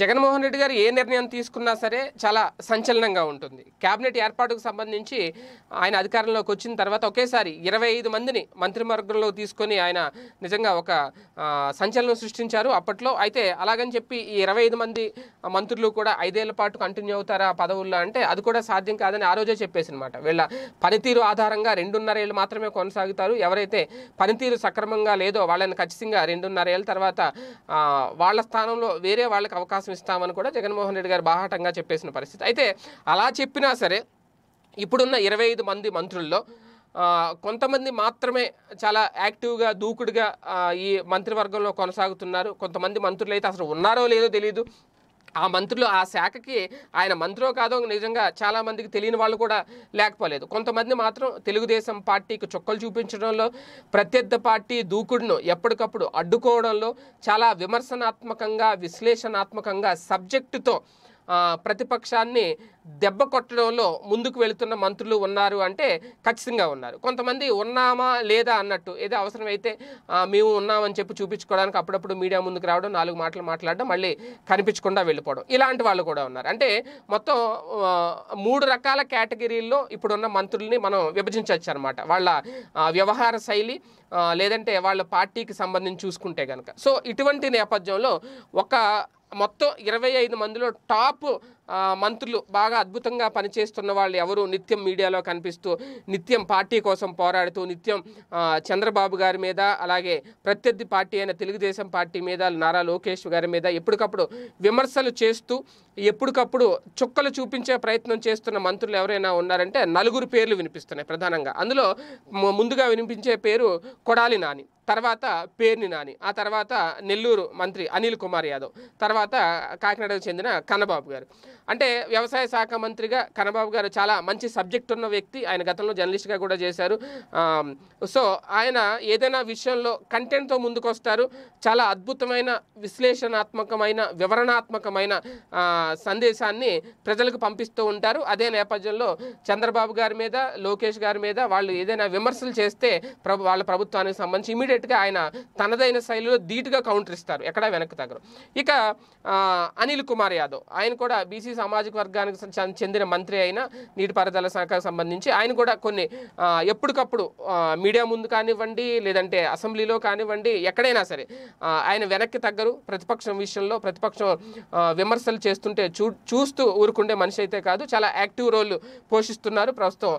జగన్మోహన్ రెడ్డి గారు ఏ నిర్ణయం తీసుకున్నా సరే చాలా సంచలనంగా ఉంటుంది. కేబినెట్ ఏర్పాటుకు సంబంధించి ఆయన అధికారంలోకి వచ్చిన తర్వాత ఒకేసారి ఇరవై ఐదు మందిని మంత్రివర్గంలో తీసుకొని ఆయన నిజంగా ఒక సంచలనం సృష్టించారు. అప్పట్లో అయితే అలాగని చెప్పి ఈ ఇరవై ఐదు మంది మంత్రులు కూడా ఐదేళ్ళ పాటు కంటిన్యూ అవుతారా పదవుల్లో అంటే అది కూడా సాధ్యం కాదని ఆ రోజే చెప్పేసి అనమాట వీళ్ళ పనితీరు ఆధారంగా రెండున్నర ఏళ్ళు మాత్రమే కొనసాగుతారు. ఎవరైతే పనితీరు సక్రమంగా లేదో వాళ్ళని ఖచ్చితంగా రెండున్నర ఏళ్ళ తర్వాత వాళ్ళ స్థానంలో వేరే వాళ్ళకి అవకాశం ఇస్తామని కూడా జగన్మోహన్ రెడ్డి గారు బాహాటంగా చెప్పేసిన పరిస్థితి. అయితే అలా చెప్పినా సరే ఇప్పుడున్న ఇరవై ఐదు మంది మంత్రుల్లో కొంతమంది మాత్రమే చాలా యాక్టివ్గా దూకుడుగా ఈ మంత్రివర్గంలో కొనసాగుతున్నారు. కొంతమంది మంత్రులు అయితే అసలు ఉన్నారో లేదో తెలియదు ఆ మంత్రులు ఆ శాఖకి ఆయన మంత్రో కాదో నిజంగా చాలామందికి తెలియని వాళ్ళు కూడా లేకపోలేదు. కొంతమంది మాత్రం తెలుగుదేశం పార్టీకి చుక్కలు చూపించడంలో ప్రత్యర్థ పార్టీ దూకుడును ఎప్పటికప్పుడు అడ్డుకోవడంలో చాలా విమర్శనాత్మకంగా విశ్లేషణాత్మకంగా సబ్జెక్టుతో ప్రతిపక్షాన్ని దెబ్బ కొట్టడంలో ముందుకు వెళుతున్న మంత్రులు ఉన్నారు అంటే ఖచ్చితంగా ఉన్నారు. కొంతమంది ఉన్నామా లేదా అన్నట్టు ఏదో అవసరమైతే మేము ఉన్నామని చెప్పి చూపించుకోవడానికి అప్పుడప్పుడు మీడియా ముందుకు రావడం నాలుగు మాటలు మాట్లాడడం మళ్ళీ కనిపించకుండా వెళ్ళిపోవడం. ఇలాంటి వాళ్ళు కూడా ఉన్నారు. అంటే మొత్తం మూడు రకాల కేటగిరీల్లో ఇప్పుడున్న మంత్రుల్ని మనం విభజించవచ్చు అనమాట వాళ్ళ వ్యవహార శైలి లేదంటే వాళ్ళ పార్టీకి సంబంధించి చూసుకుంటే కనుక సో ఇటువంటి నేపథ్యంలో ఒక మొత్తం ఇరవై ఐదు మందిలో టాప్ మంత్రులు బాగా అద్భుతంగా పనిచేస్తున్న వాళ్ళు ఎవరు? నిత్యం మీడియాలో కనిపిస్తూ నిత్యం పార్టీ కోసం పోరాడుతూ నిత్యం చంద్రబాబు గారి మీద అలాగే ప్రత్యర్థి పార్టీ అయిన తెలుగుదేశం పార్టీ మీద నారా లోకేష్ గారి మీద ఎప్పటికప్పుడు విమర్శలు చేస్తూ ఎప్పటికప్పుడు చుక్కలు చూపించే ప్రయత్నం చేస్తున్న మంత్రులు ఎవరైనా ఉన్నారంటే నలుగురు పేర్లు వినిపిస్తున్నాయి ప్రధానంగా. అందులో ముందుగా వినిపించే పేరు కొడాలి నాని తర్వాత పేర్ని నాని ఆ తర్వాత నెల్లూరు మంత్రి అనిల్ కుమార్ యాదవ్ తర్వాత కాకినాడకు చెందిన కన్నబాబు గారు. అంటే వ్యవసాయ శాఖ మంత్రిగా కన్నబాబు గారు చాలా మంచి సబ్జెక్ట్ ఉన్న వ్యక్తి. ఆయన గతంలో జర్నలిస్ట్గా కూడా చేశారు. సో ఆయన ఏదైనా విషయంలో కంటెంట్తో ముందుకొస్తారు. చాలా అద్భుతమైన విశ్లేషణాత్మకమైన వివరణాత్మకమైన సందేశాన్ని ప్రజలకు పంపిస్తూ ఉంటారు. అదే నేపథ్యంలో చంద్రబాబు గారి మీద లోకేష్ గారి మీద వాళ్ళు ఏదైనా విమర్శలు చేస్తే ప్రభు వాళ్ళ ప్రభుత్వానికి సంబంధించి ఇమీడియట్గా ఆయన తనదైన శైలిలో ధీటుగా కౌంటర్ ఇస్తారు. ఎక్కడా వెనక్కి తగ్గరు. ఇక అనిల్ కుమార్ యాదవ్ ఆయన కూడా బీసీ సామాజిక వర్గానికి చెందిన మంత్రి అయిన నీటిపారుదల శాఖకు సంబంధించి ఆయన కూడా కొన్ని ఎప్పటికప్పుడు మీడియా ముందు కానివ్వండి లేదంటే అసెంబ్లీలో కానివ్వండి ఎక్కడైనా సరే ఆయన వెనక్కి తగ్గరు. ప్రతిపక్షం విషయంలో ప్రతిపక్షం విమర్శలు చేస్తుంటే చూ చూస్తూ ఊరుకుండే మనిషి అయితే కాదు. చాలా యాక్టివ్ రోల్ పోషిస్తున్నారు ప్రస్తుతం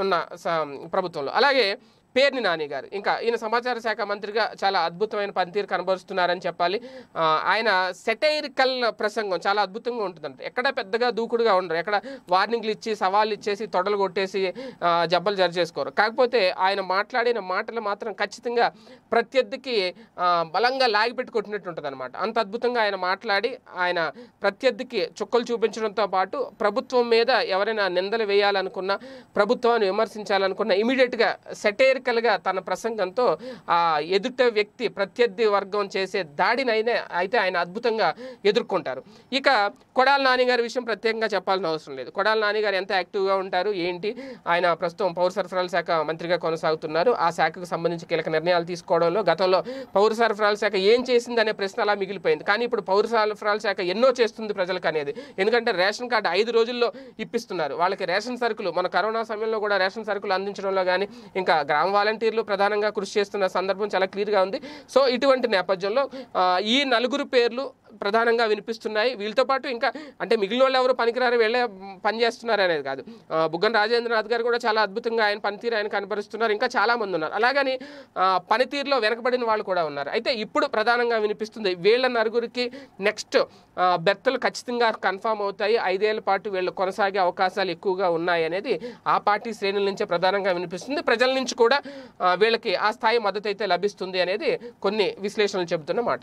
ఉన్న స- ప్రభుత్వంలో. అలాగే పేర్ని నాని గారు. ఇంకా ఈయన సమాచార శాఖ మంత్రిగా చాలా అద్భుతమైన పనితీరు కనబరుస్తున్నారని చెప్పాలి. ఆయన సెటైరికల్ ప్రసంగం చాలా అద్భుతంగా ఉంటుందంట. ఎక్కడ పెద్దగా దూకుడుగా ఉండరు. ఎక్కడ వార్నింగ్లు ఇచ్చి సవాళ్ళు ఇచ్చేసి తొడలు కొట్టేసి జబ్బలు జరి చేసుకోరు కాకపోతే ఆయన మాట్లాడిన మాటలు మాత్రం ఖచ్చితంగా ప్రత్యర్థికి బలంగా లాగిపెట్టి కొట్టినట్టు ఉంటుంది అనమాట అంత అద్భుతంగా ఆయన మాట్లాడి ఆయన ప్రత్యర్థికి చుక్కలు చూపించడంతో పాటు ప్రభుత్వం మీద ఎవరైనా నిందలు వేయాలనుకున్నా ప్రభుత్వాన్ని విమర్శించాలనుకున్నా ఇమీడియట్గా సెటైరికల్గా తన ప్రసంగంతో ఆ ఎదుట వ్యక్తి ప్రత్యర్థి వర్గం చేసే దాడిని అయినా అయితే ఆయన అద్భుతంగా ఎదుర్కొంటారు. ఇక కొడాల నాని గారి విషయం ప్రత్యేకంగా చెప్పాల్సిన అవసరం లేదు. కొడాల నానిగారు ఎంత యాక్టివ్గా ఉంటారు? ఏంటి? ఆయన ప్రస్తుతం పౌర సరఫరాల శాఖ మంత్రిగా కొనసాగుతున్నారు. ఆ శాఖకు సంబంధించి కీలక నిర్ణయాలు తీసుకోవడంలో గతంలో పౌర సరఫరాల శాఖ ఏం చేసిందనే ప్రశ్న అలా మిగిలిపోయింది. కానీ ఇప్పుడు పౌర సరఫరాల శాఖ ఎన్నో చేస్తుంది ప్రజలకు అనేది. ఎందుకంటే రేషన్ కార్డు ఐదు రోజుల్లో ఇప్పిస్తున్నారు. వాళ్ళకి రేషన్ సరుకులు మన కరోనా సమయంలో కూడా రేషన్ సరుకులు అందించడంలో కానీ ఇంకా గ్రామ వాలంటీర్లు ప్రధానంగా కృషి చేస్తున్న సందర్భం చాలా క్లియర్గా ఉంది. సో ఇటువంటి నేపథ్యంలో ఈ నలుగురు పేర్లు ప్రధానంగా వినిపిస్తున్నాయి. వీళ్ళతో పాటు ఇంకా అంటే మిగిలిన వాళ్ళు ఎవరు పనికిరారు వెళ్ళే పని చేస్తున్నారు అనేది కాదు. బుగ్గన రాజేంద్రనాథ్ గారు కూడా చాలా అద్భుతంగా ఆయన పనితీరు ఆయన కనపరుస్తున్నారు ఇంకా చాలామంది ఉన్నారు. అలాగని పనితీరులో వెనకబడిన వాళ్ళు కూడా ఉన్నారు. అయితే ఇప్పుడు ప్రధానంగా వినిపిస్తుంది వీళ్ళ నలుగురికి నెక్స్ట్ బెర్తలు ఖచ్చితంగా కన్ఫామ్ అవుతాయి. ఐదేళ్ళ పాటు వీళ్ళు కొనసాగే అవకాశాలు ఎక్కువగా ఉన్నాయి అనేది ఆ పార్టీ శ్రేణుల నుంచే ప్రధానంగా వినిపిస్తుంది. ప్రజల నుంచి కూడా వీళ్ళకి ఆ స్థాయి మద్దతు అయితే లభిస్తుంది అనేది కొన్ని విశ్లేషణలు చెబుతున్నమాట